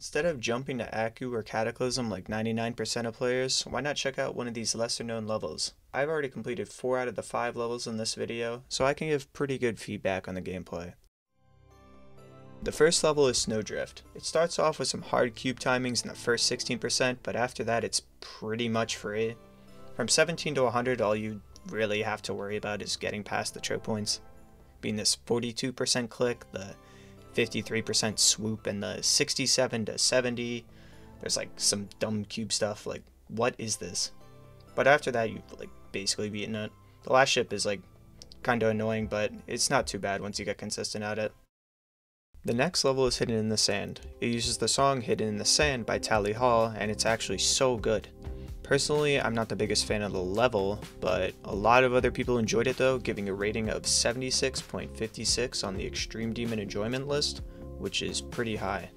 Instead of jumping to Acu or Cataclysm like 99% of players, why not check out one of these lesser known levels? I've already completed 4 out of the 5 levels in this video, so I can give pretty good feedback on the gameplay. The first level is Snowdrift. It starts off with some hard cube timings in the first 16%, but after that it's pretty much free. From 17 to 100, all you really have to worry about is getting past the choke points. Being this 42% click, the 53% swoop and the 67 to 70. There's like some dumb cube stuff. Like, what is this? But after that, you've like basically beaten it. The last ship is like kind of annoying, but it's not too bad once you get consistent at it. The next level is Hidden in the Sand. It uses the song Hidden in the Sand by Tally Hall, and it's actually so good. Personally, I'm not the biggest fan of the level, but a lot of other people enjoyed it though, giving a rating of 76.56 on the Extreme Demon Enjoyment list, which is pretty high.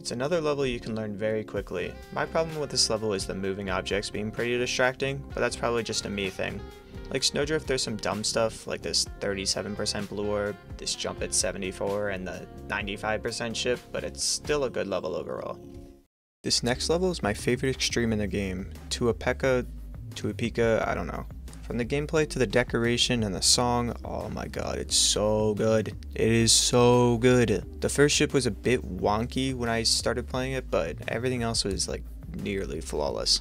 It's another level you can learn very quickly. My problem with this level is the moving objects being pretty distracting, but that's probably just a me thing. Like Snowdrift, there's some dumb stuff, like this 37% blue orb, this jump at 74, and the 95% ship, but it's still a good level overall. This next level is my favorite extreme in the game, Tuapeka, Tuapika, I don't know. From the gameplay to the decoration and the song, oh my god, it's so good. It is so good. The first ship was a bit wonky when I started playing it, but everything else was like nearly flawless.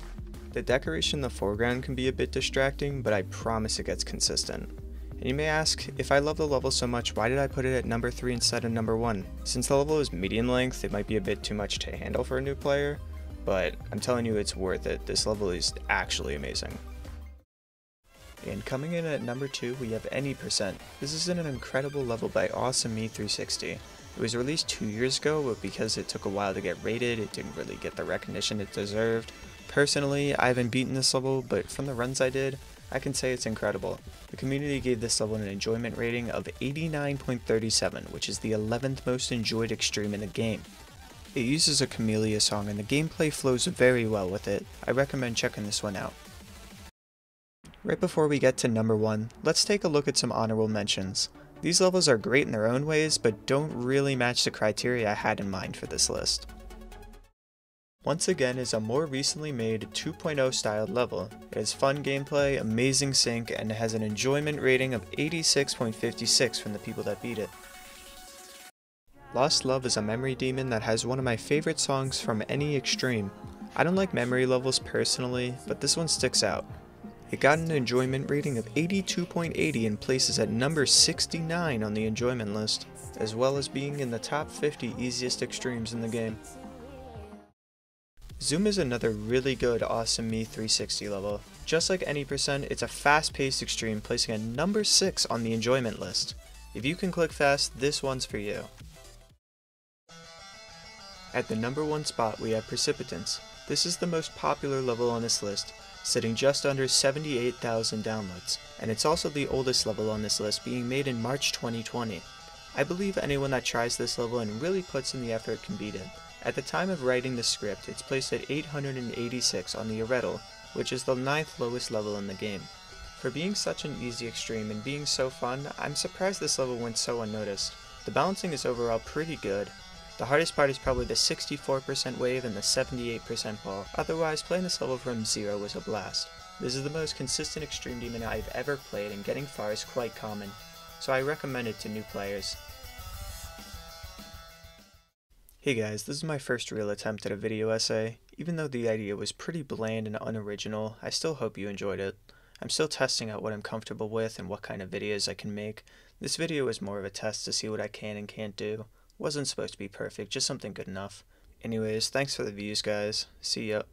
The decoration in the foreground can be a bit distracting, but I promise it gets consistent. And you may ask, if I love the level so much, why did I put it at number 3 instead of number 1? Since the level is medium length, it might be a bit too much to handle for a new player, but I'm telling you it's worth it. This level is actually amazing. And coming in at number 2, we have Any Percent. This is an incredible level by Awesome Me 360. It was released two years ago, but because it took a while to get rated, it didn't really get the recognition it deserved. Personally, I haven't beaten this level, but from the runs I did, I can say it's incredible. The community gave this level an enjoyment rating of 89.37, which is the 11th most enjoyed extreme in the game. It uses a Camellia song and the gameplay flows very well with it. I recommend checking this one out. Right before we get to number 1, let's take a look at some honorable mentions. These levels are great in their own ways, but don't really match the criteria I had in mind for this list. Once again is a more recently made 2.0 styled level. It has fun gameplay, amazing sync, and has an enjoyment rating of 86.56 from the people that beat it. Lost Love is a memory demon that has one of my favorite songs from any extreme. I don't like memory levels personally, but this one sticks out. It got an enjoyment rating of 82.80 and places at number 69 on the enjoyment list, as well as being in the top 50 easiest extremes in the game. Zoom is another really good Awesome Me 360 level. Just like any percent, it's a fast-paced extreme placing at number 6 on the enjoyment list. If you can click fast, this one's for you. At the number 1 spot we have Precipitance. This is the most popular level on this list, sitting just under 78,000 downloads, and it's also the oldest level on this list being made in March 2020. I believe anyone that tries this level and really puts in the effort can beat it. At the time of writing the script, it's placed at 886 on the AREDL, which is the ninth lowest level in the game. For being such an easy extreme and being so fun, I'm surprised this level went so unnoticed. The balancing is overall pretty good. The hardest part is probably the 64% wave and the 78% ball, otherwise playing this level from zero was a blast. This is the most consistent extreme demon I've ever played and getting far is quite common, so I recommend it to new players. Hey guys, this is my first real attempt at a video essay. Even though the idea was pretty bland and unoriginal, I still hope you enjoyed it. I'm still testing out what I'm comfortable with and what kind of videos I can make. This video is more of a test to see what I can and can't do. Wasn't supposed to be perfect, just something good enough. Anyways, thanks for the views guys. See ya.